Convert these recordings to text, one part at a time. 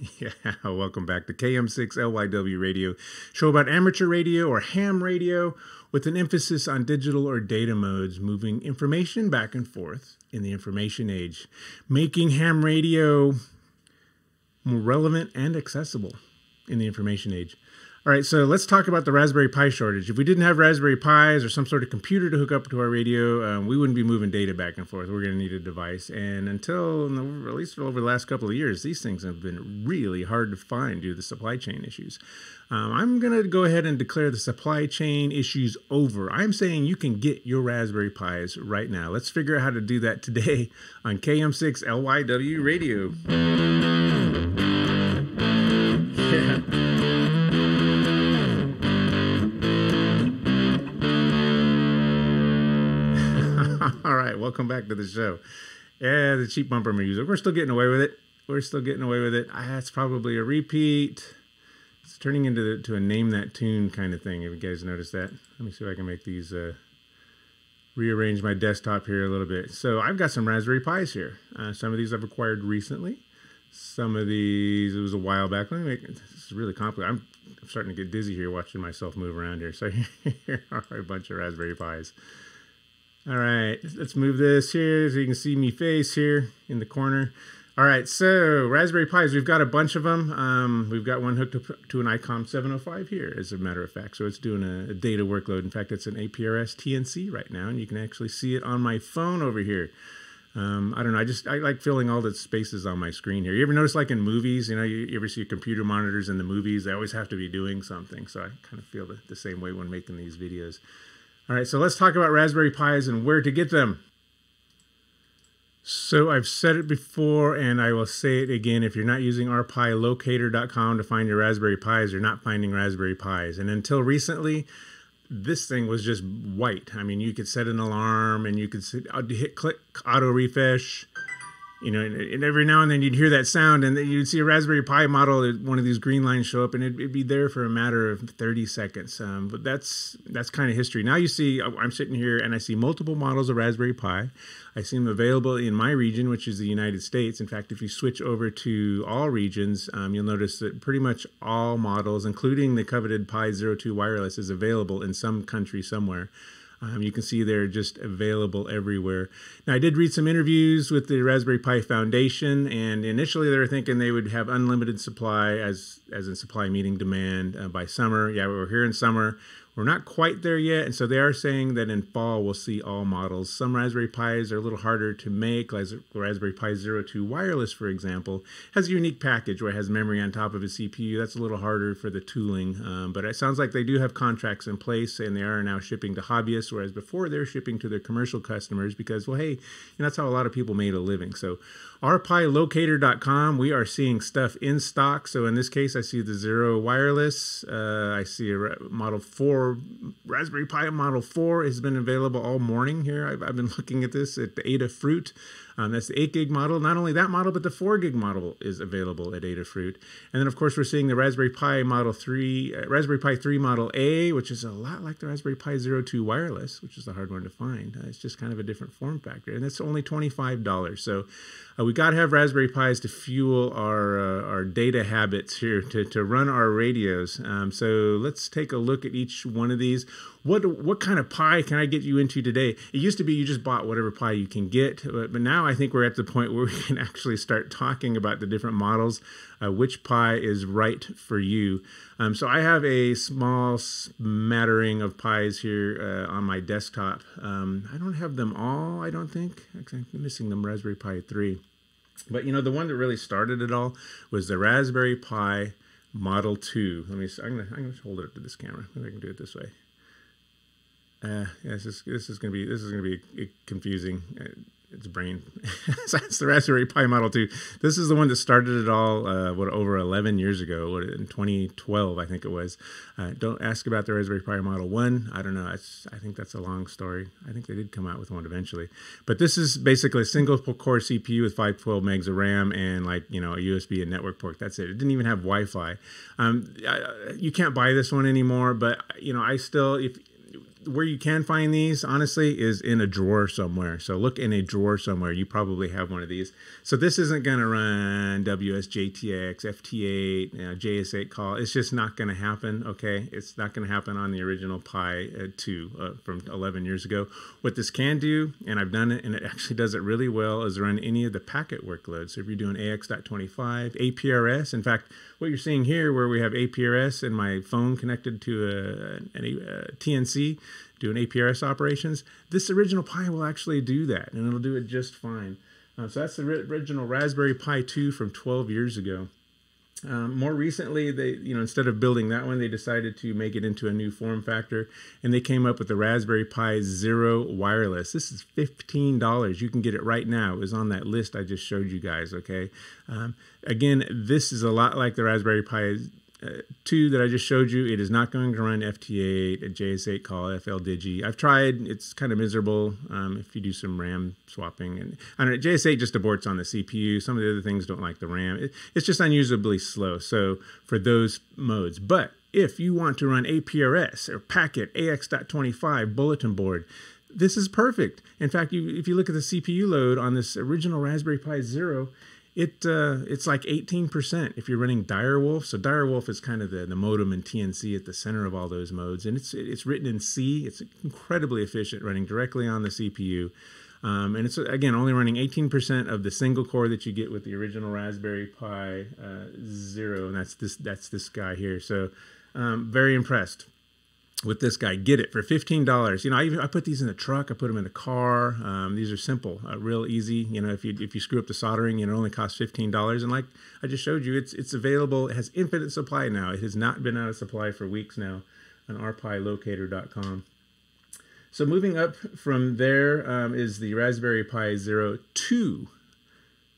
Yeah, welcome back to KM6LYW Radio, show about amateur radio or ham radio with an emphasis on digital or data modes, moving information back and forth in the information age, making ham radio more relevant and accessible in the information age. All right, so let's talk about the Raspberry Pi shortage. If we didn't have Raspberry Pis or some sort of computer to hook up to our radio, um, we wouldn't be moving data back and forth. We're going to need a device. And until, at least over the last couple of years, these things have been really hard to find due to the supply chain issues. Um, I'm going to go ahead and declare the supply chain issues over. I'm saying you can get your Raspberry Pis right now. Let's figure out how to do that today on KM6 LYW Radio. Welcome back to the show. Yeah, the cheap bumper music. We're still getting away with it. We're still getting away with it. Ah, probably a repeat. It's turning into the, to a name that tune kind of thing. If you guys notice that, let me see if I can make these uh, rearrange my desktop here a little bit. So I've got some Raspberry Pis here. Uh, some of these I've acquired recently. Some of these it was a while back. Let me make this is really complicated. I'm, I'm starting to get dizzy here watching myself move around here. So here are a bunch of Raspberry Pis. All right, let's move this here so you can see me face here in the corner. All right, so Raspberry Pis, we've got a bunch of them. Um, we've got one hooked up to an ICOM 705 here, as a matter of fact. So it's doing a, a, data workload. In fact, it's an APRS TNC right now, and you can actually see it on my phone over here. Um, I don't know. I just I like filling all the spaces on my screen here. You ever notice, like in movies, you know, you, you ever see computer monitors in the movies? They always have to be doing something. So I kind of feel the, the same way when making these videos. All right, so let's talk about Raspberry Pis and where to get them. So I've said it before and I will say it again. If you're not using rpilocator.com to find your Raspberry Pis, you're not finding Raspberry Pis. And until recently, this thing was just white. I mean, you could set an alarm and you could uh, hit click auto refresh you know, and, and, every now and then you'd hear that sound, and you'd see a Raspberry Pi model, one of these green lines show up, and it'd, it'd be there for a matter of 30 seconds. Um, but that's that's kind of history. Now you see, I'm sitting here, and I see multiple models of Raspberry Pi. I see them available in my region, which is the United States. In fact, if you switch over to all regions, um, you'll notice that pretty much all models, including the coveted Pi 02 wireless, is available in some country somewhere. Um, you can see they're just available everywhere. Now, I did read some interviews with the Raspberry Pi Foundation, and initially they were thinking they would have unlimited supply, as as in supply meeting demand uh, by summer. Yeah, we're here in summer. We're not quite there yet, and so they are saying that in fall we'll see all models. Some Raspberry Pis are a little harder to make, like Raspberry Pi 02 Wireless, for example, has a unique package where it has memory on top of a CPU. That's a little harder for the tooling, um, but it sounds like they do have contracts in place, and they are now shipping to hobbyists, whereas before they're shipping to their commercial customers because, well, hey, that's how a lot of people made a living. So rpilocator.com, we are seeing stuff in stock. So in this case, I see the Zero Wireless. Uh, I see a Model 4, Raspberry Pi Model 4 has been available all morning here. I've, I've been looking at this at Adafruit. Um, that's the 8 gig model. Not only that model, but the 4 gig model is available at Adafruit. And then, of course, we're seeing the Raspberry Pi Model 3, uh, Raspberry Pi 3 Model A, which is a lot like the Raspberry Pi 02 Wireless, which is the hard one to find. Uh, it's just kind of a different form factor. And it's only $25. So uh, we got to have Raspberry Pis to fuel our, uh, our data habits here, to, to run our radios. Um, so let's take a look at each one of these what what kind of Pi can I get you into today? It used to be you just bought whatever Pi you can get, but, but now I think we're at the point where we can actually start talking about the different models, uh, which Pi is right for you. Um, so I have a small smattering of Pis here uh, on my desktop. Um, I don't have them all, I don't think. I'm missing them Raspberry Pi 3. But you know, the one that really started it all was the Raspberry Pi Model 2. Let me, I'm gonna, I'm gonna hold it up to this camera. Maybe I can do it this way. Uh, yeah, this is this is gonna be this is gonna be confusing. It's brain. That's the Raspberry Pi Model 2. This is the one that started it all. Uh, what over 11 years ago? What in 2012, I think it was. Uh, don't ask about the Raspberry Pi Model 1. I don't know. I think that's a long story. I think they did come out with one eventually. But this is basically a single core CPU with 512 megs of RAM and like you know a USB and network port. That's it. It didn't even have Wi-Fi. Um, I, you can't buy this one anymore. But you know, I still if where you can find these, honestly, is in a drawer somewhere. So look in a drawer somewhere. You probably have one of these. So this isn't going to run WSJTX, FT8, you know, JS8 call. It's just not going to happen. Okay, it's not going to happen on the original Pi uh, 2 uh, from 11 years ago. What this can do, and I've done it, and it actually does it really well, is run any of the packet workloads. So if you're doing AX.25, APRS, in fact, what you're seeing here, where we have APRS and my phone connected to a, a, a TNC doing APRS operations, this original Pi will actually do that, and it'll do it just fine. Uh, so that's the original Raspberry Pi 2 from 12 years ago. Um, more recently, they you know instead of building that one, they decided to make it into a new form factor, and they came up with the Raspberry Pi Zero wireless. This is fifteen dollars. You can get it right now. It was on that list I just showed you guys. Okay, um, again, this is a lot like the Raspberry Pi uh, two that I just showed you, it is not going to run FT8, a JS8 call, FLDigi. I've tried; it's kind of miserable um, if you do some RAM swapping. And I don't know, JS8 just aborts on the CPU. Some of the other things don't like the RAM. It, it's just unusably slow. So for those modes, but if you want to run APRS or Packet AX.25 bulletin board, this is perfect. In fact, you, if you look at the CPU load on this original Raspberry Pi Zero, it uh, it's like 18% if you're running Direwolf. So Direwolf is kind of the, the modem and TNC at the center of all those modes, and it's it's written in C. It's incredibly efficient, running directly on the CPU. Um, and it's again only running 18% of the single core that you get with the original Raspberry Pi uh, Zero, and that's this that's this guy here. So um, very impressed with this guy. Get it for fifteen dollars. You know, I even I put these in the truck. I put them in the car. Um, these are simple, uh, real easy. You know, if you if you screw up the soldering, you know, it only costs fifteen dollars. And like I just showed you, it's it's available. It has infinite supply now. It has not been out of supply for weeks now on rpilocator.com. So moving up from there um, is the Raspberry Pi Zero Two.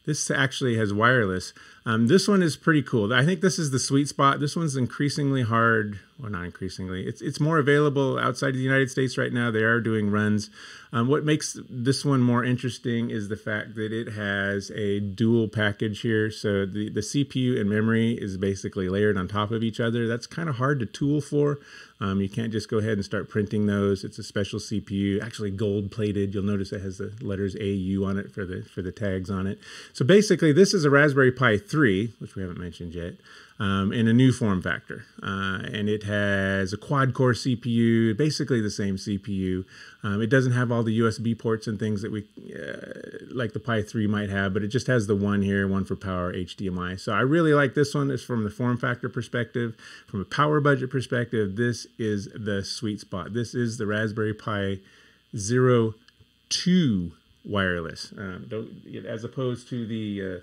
This actually has wireless. Um, this one is pretty cool. I think this is the sweet spot. This one's increasingly hard well, not increasingly. It's it's more available outside of the United States right now. They are doing runs. Um, what makes this one more interesting is the fact that it has a dual package here. So the, the CPU and memory is basically layered on top of each other. That's kind of hard to tool for. Um, you can't just go ahead and start printing those. It's a special CPU, actually gold plated. You'll notice it has the letters AU on it for the for the tags on it. So basically, this is a Raspberry Pi 3, which we haven't mentioned yet um, in a new form factor. Uh, and it has a quad core CPU, basically the same CPU. Um, it doesn't have all the USB ports and things that we, uh, like the Pi 3 might have, but it just has the one here, one for power, HDMI. So I really like this one. It's from the form factor perspective. From a power budget perspective, this is the sweet spot. This is the Raspberry Pi Zero 2 wireless, uh, as opposed to the uh,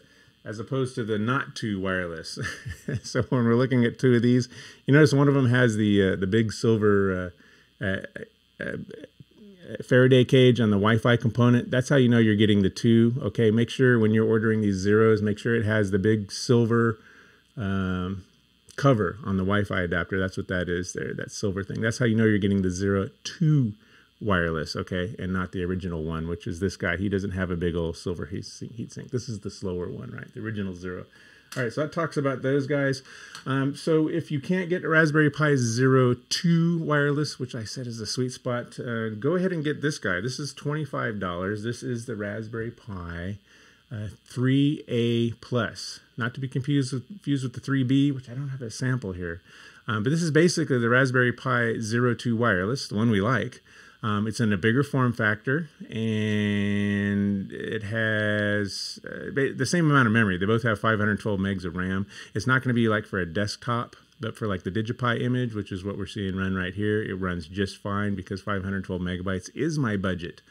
as opposed to the not two wireless. so when we're looking at two of these, you notice one of them has the uh, the big silver uh, uh, uh Faraday cage on the Wi-Fi component. That's how you know you're getting the two. Okay, make sure when you're ordering these zeros, make sure it has the big silver um, cover on the Wi-Fi adapter. That's what that is there, that silver thing. That's how you know you're getting the zero two wireless, okay, and not the original one, which is this guy. He doesn't have a big old silver heat sink. This is the slower one, right? The original Zero. All right, so that talks about those guys. Um, so if you can't get a Raspberry Pi Zero 2 wireless, which I said is a sweet spot, uh, go ahead and get this guy. This is $25. This is the Raspberry Pi uh, 3A Plus, not to be confused with, confused with the 3B, which I don't have a sample here. Um, but this is basically the Raspberry Pi Zero 2 wireless, the one we like. Um, it's in a bigger form factor and it has uh, the same amount of memory. They both have 512 megs of RAM. It's not going to be like for a desktop, but for like the DigiPi image, which is what we're seeing run right here, it runs just fine because 512 megabytes is my budget.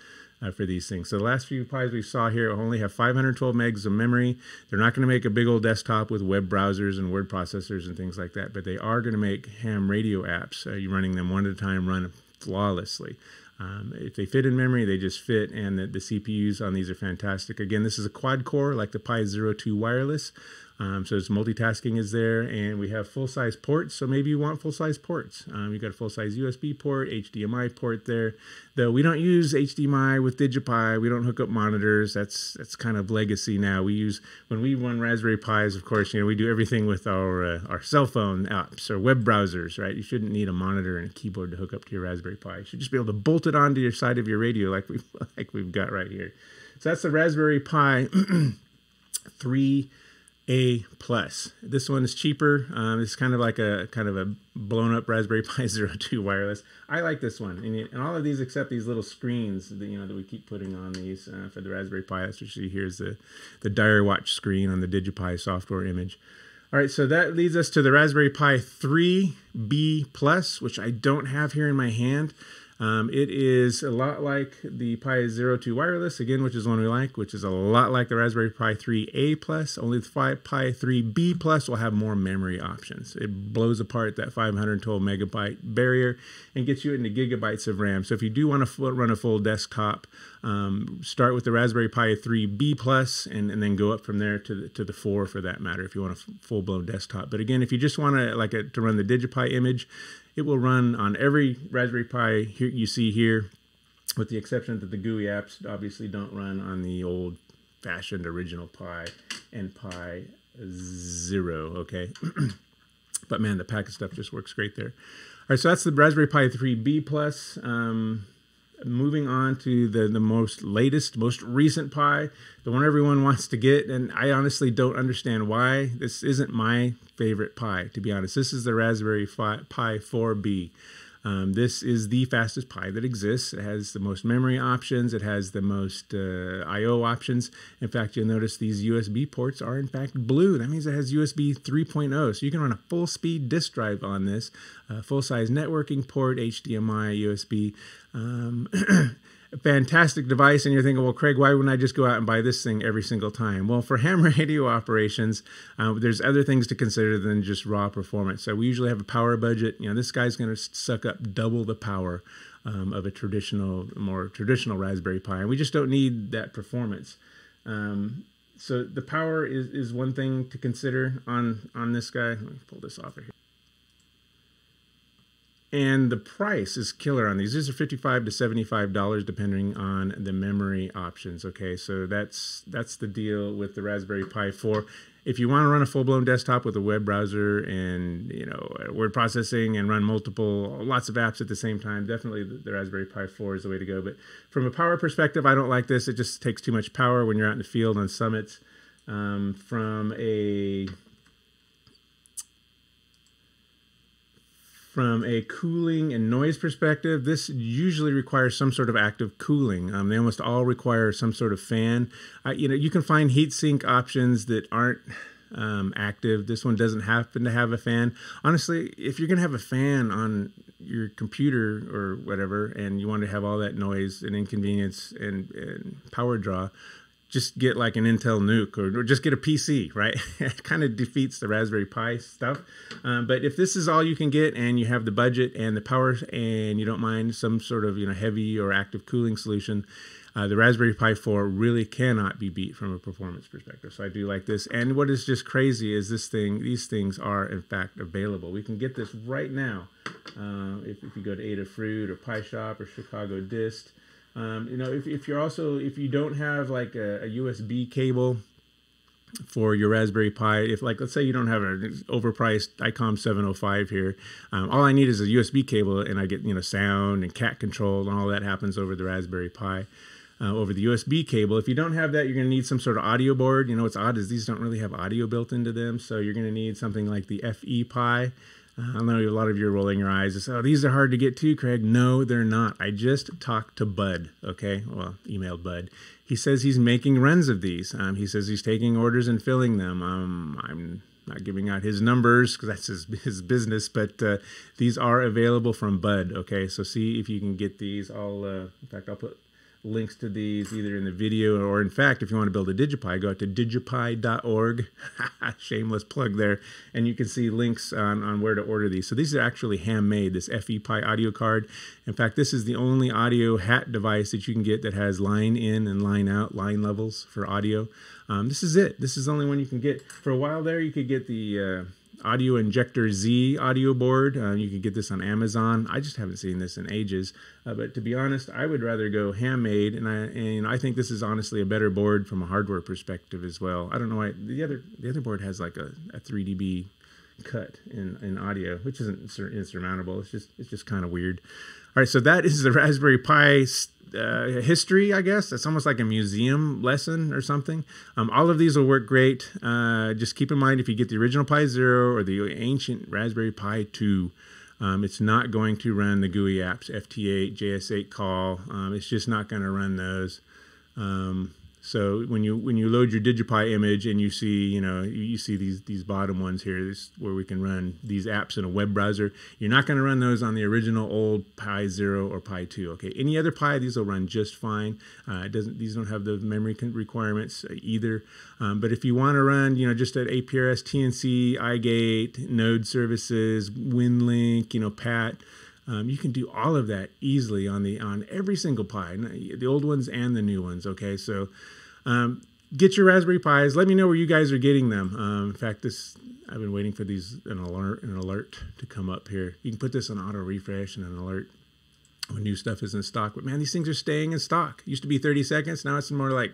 Uh, for these things. So the last few Pis we saw here only have 512 megs of memory. They're not going to make a big old desktop with web browsers and word processors and things like that, but they are going to make ham radio apps. Uh, you're running them one at a time, run flawlessly. Um, if they fit in memory, they just fit, and the, the, CPUs on these are fantastic. Again, this is a quad core like the Pi Zero 2 wireless. Um, so it's multitasking is there, and we have full size ports. So maybe you want full size ports. Um, you got a full size USB port, HDMI port there. Though we don't use HDMI with DigiPi, we don't hook up monitors. That's that's kind of legacy now. We use when we run Raspberry Pis, of course, you know we do everything with our uh, our cell phone apps or web browsers, right? You shouldn't need a monitor and a keyboard to hook up to your Raspberry Pi. You should just be able to bolt it onto your side of your radio like we like we've got right here. So that's the Raspberry Pi 3 a plus. This one is cheaper. Um, it's kind of like a kind of a blown up Raspberry Pi Zero Two wireless. I like this one, and, and all of these except these little screens that you know that we keep putting on these uh, for the Raspberry Pi. That's what you the the DireWatch screen on the DigiPi software image. All right, so that leads us to the Raspberry Pi 3B Plus, which I don't have here in my hand. Um, it is a lot like the Pi 02 wireless, again, which is one we like, which is a lot like the Raspberry Pi 3A Plus, only the Pi 3B Plus will have more memory options. It blows apart that 512 megabyte barrier and gets you into gigabytes of RAM. So if you do want to run a full desktop, um, start with the Raspberry Pi 3B Plus and, and then go up from there to the, to the 4 for that matter if you want a full blown desktop. But again, if you just want to like a, to run the DigiPi image, it will run on every Raspberry Pi here you see here, with the exception that the GUI apps obviously don't run on the old fashioned original Pi and Pi Zero, okay? but man, the packet stuff just works great there. All right, so that's the Raspberry Pi 3B Plus. Um, moving on to the, the most latest, most recent Pi, the one everyone wants to get. And I honestly don't understand why. This isn't my favorite Pi, to be honest. This is the Raspberry Pi 4B. Um, this is the fastest Pi that exists. It has the most memory options. It has the most uh, I/O options. In fact, you'll notice these USB ports are in fact blue. That means it has USB 3.0, so you can run a full-speed disk drive on this, uh, full-size networking port, HDMI, USB. Um, fantastic device and you're thinking well craig why wouldn't i just go out and buy this thing every single time? Well for ham radio operations uh, there's other things to consider than just raw performance. So we usually have a power budget. You know this guy's going to suck up double the power um, of a traditional more traditional raspberry pi and we just don't need that performance. Um, so the power is, is one thing to consider on on this guy. Let me pull this off of here and the price is killer on these. These are fifty-five to seventy-five dollars, depending on the memory options. Okay, so that's that's the deal with the Raspberry Pi 4. If you want to run a full-blown desktop with a web browser and you know word processing and run multiple lots of apps at the same time, definitely the, the Raspberry Pi 4 is the way to go. But from a power perspective, I don't like this. It just takes too much power when you're out in the field on summits. Um, from a from a cooling and noise perspective, this usually requires some sort of active cooling. Um, they almost all require some sort of fan. Uh, you know, you can find heatsink options that aren't um, active. This one doesn't happen to have a fan. Honestly, if you're going to have a fan on your computer or whatever, and you want to have all that noise and inconvenience and, and power draw, just get like an Intel NUC or, or just get a PC, right? it kind of defeats the Raspberry Pi stuff. Um, but if this is all you can get and you have the budget and the power and you don't mind some sort of you know heavy or active cooling solution, uh, the Raspberry Pi 4 really cannot be beat from a performance perspective. So I do like this. And what is just crazy is this thing; these things are in fact available. We can get this right now. Uh, if, if you go to Adafruit or Pi Shop or Chicago Dist. Um, you know, if, if you're also if you don't have like a, a, USB cable for your Raspberry Pi, if like let's say you don't have an overpriced ICOM 705 here, um, all I need is a USB cable, and I get you know sound and cat control, and all that happens over the Raspberry Pi. Uh, over the USB cable. If you don't have that, you're going to need some sort of audio board. You know, what's odd is these don't really have audio built into them, so you're going to need something like the FE Pi. I know a lot of you are rolling your eyes oh, these are hard to get to, Craig. No, they're not. I just talked to Budd, okay? Well, emailed Budd. He says he's making runs of these. Um, he says he's taking orders and filling them. Um, I'm not giving out his numbers because that's his, his business, but uh, these are available from Budd, okay? So see if you can get these. I'll, uh, in fact, I'll put links to these either in the video or in fact if you want to build a DigiPi go out to digipi.org shameless plug there. And you can see links on, on where to order these. So these are actually handmade this FE-Pi audio card. In fact this is the only audio hat device that you can get that has line in and line out line levels for audio. Um, this is it. This is the only one you can get. For a while there you could get the uh, Audio Injector Z audio board. Uh, you can get this on Amazon. I just haven't seen this in ages. Uh, but to be honest, I would rather go handmade, and I and I think this is honestly a better board from a hardware perspective as well. I don't know why the other the other board has like a, a 3 dB cut in, in audio, which isn't insurmountable. It's just it's just kind of weird. All right, so that is the Raspberry Pi uh, history, I guess. It's almost like a museum lesson or something. Um, all of these will work great. Uh, just keep in mind if you get the original Pi Zero or the ancient Raspberry Pi 2, um, it's not going to run the GUI apps, FT8, JS8 call. Um, it's just not going to run those. Um, so when you when you load your DigiPi image and you see you know you, you see these these bottom ones here, this where we can run these apps in a web browser. You're not going to run those on the original old Pi Zero or Pi Two. Okay, any other Pi these will run just fine. Uh, it doesn't these don't have the memory requirements either. Um, but if you want to run you know just at APRS, TNC, iGate, Node services, WinLink, you know PAT. Um, you can do all of that easily on the on every single Pi, the old ones and the new ones. Okay, so um, get your Raspberry Pis. Let me know where you guys are getting them. Um, in fact, this I've been waiting for these an alert an alert to come up here. You can put this on auto refresh and an alert when new stuff is in stock. But man, these things are staying in stock. Used to be 30 seconds. Now it's more like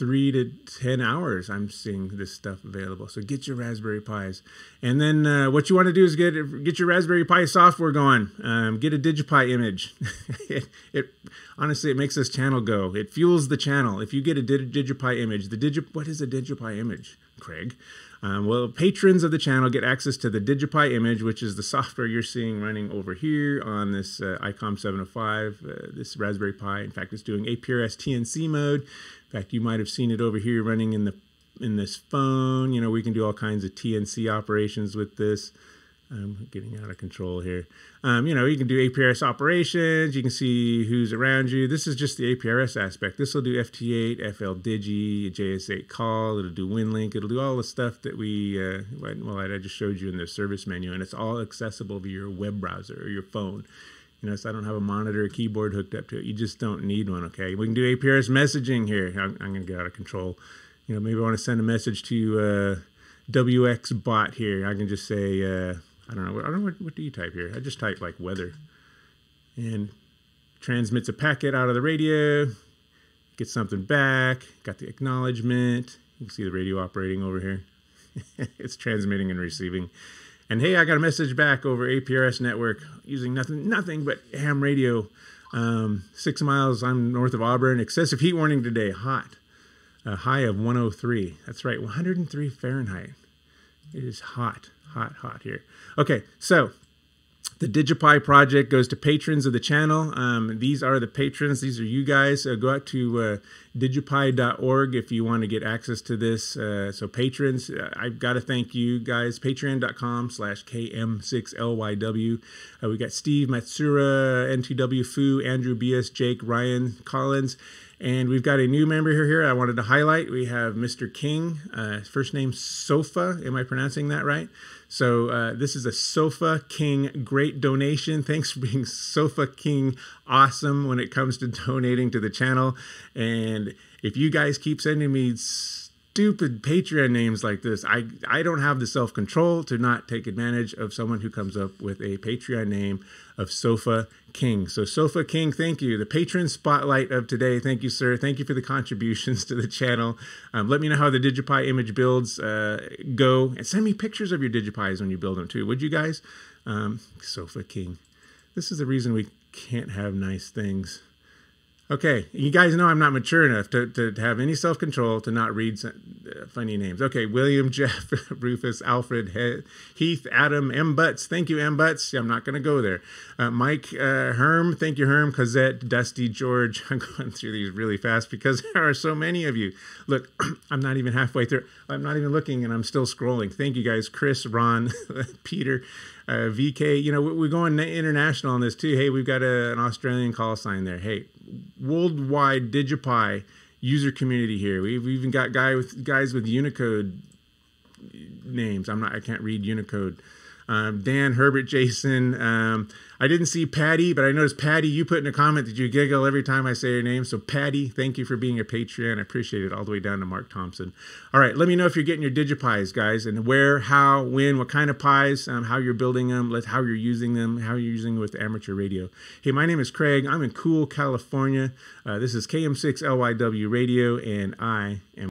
three to 10 hours I'm seeing this stuff available. So get your Raspberry Pis. And then uh, what you want to do is get get your Raspberry Pi software going. Um, get a DigiPi image. it, it, honestly, it makes this channel go. It fuels the channel. If you get a DigiPi image, the Digi what is a DigiPi image, Craig? Um, well, patrons of the channel get access to the DigiPi image, which is the software you're seeing running over here on this uh, ICOM 705, uh, this Raspberry Pi. In fact, it's doing APRS TNC mode. In fact, you might have seen it over here running in the in this phone. You know, we can do all kinds of TNC operations with this. I'm getting out of control here. Um, you know, you can do APRS operations. You can see who's around you. This is just the APRS aspect. This will do FT8, FL Digi, JS8 call. It'll do WinLink. It'll do all the stuff that we, uh, well, I just showed you in the service menu, and it's all accessible via your web browser or your phone. You know, so I don't have a monitor or keyboard hooked up to it. You just don't need one, okay? We can do APRS messaging here. I'm, I'm going to get out of control. You know, maybe I want to send a message to uh, WX bot here. I can just say, uh, I don't know. I don't know what, what do you type here. I just type like weather, and transmits a packet out of the radio. Gets something back. Got the acknowledgement. You can see the radio operating over here. it's transmitting and receiving. And hey, I got a message back over APRS network using nothing, nothing but ham radio. Um, six miles. I'm north of Auburn. Excessive heat warning today. Hot. A high of 103. That's right, 103 Fahrenheit. It is hot, hot, hot here. Okay, so the DigiPi project goes to patrons of the channel. Um, these are the patrons. These are you guys. Uh, go out to uh, if you want to get access to this. Uh, so patrons, uh, I've got to thank you guys. Patreon.com slash KM6LYW. Uh, we got Steve Matsura, NTW Fu, Andrew BS, Jake, Ryan Collins. And we've got a new member here. Here I wanted to highlight. We have Mr. King, uh, first name Sofa. Am I pronouncing that right? So uh, this is a Sofa King great donation. Thanks for being Sofa King awesome when it comes to donating to the channel. And if you guys keep sending me stupid Patreon names like this, I, I don't have the self control to not take advantage of someone who comes up with a Patreon name of Sofa King. So, Sofa King, thank you. The patron spotlight of today. Thank you, sir. Thank you for the contributions to the channel. Um, let me know how the DigiPi image builds uh, go and send me pictures of your DigiPis when you build them too, would you guys? Um, Sofa King. This is the reason we can't have nice things. Okay, you guys know I'm not mature enough to, to, have any self control to not read uh, funny names. Okay, William, Jeff, Rufus, Alfred, he- Heath, Adam, M. Butts. Thank you, M. Butts. I'm not going to go there. Uh, Mike, uh, Herm. Thank you, Herm. Cosette, Dusty, George. I'm going through these really fast because there are so many of you. Look, I'm not even halfway through. I'm not even looking and I'm still scrolling. Thank you, guys. Chris, Ron, Peter. Uh, VK, you know, we're going international on this too. Hey, we've got a, an Australian call sign there. Hey, worldwide DigiPi user community here. We've even got guy with guys with Unicode names. I'm not. I can't read Unicode. Um, Dan, Herbert, Jason. Um, I didn't see Patty, but I noticed Patty. You put in a comment that you giggle every time I say your name. So Patty, thank you for being a Patreon. I appreciate it. All the way down to Mark Thompson. All right, let me know if you're getting your DigiPis, guys, and where, how, when, what kind of Pis, um, how you're building them, how you're using them, how you're using them with amateur radio. Hey, my name is Craig. I'm in cool California. Uh, this is KM6LYW Radio, and I am.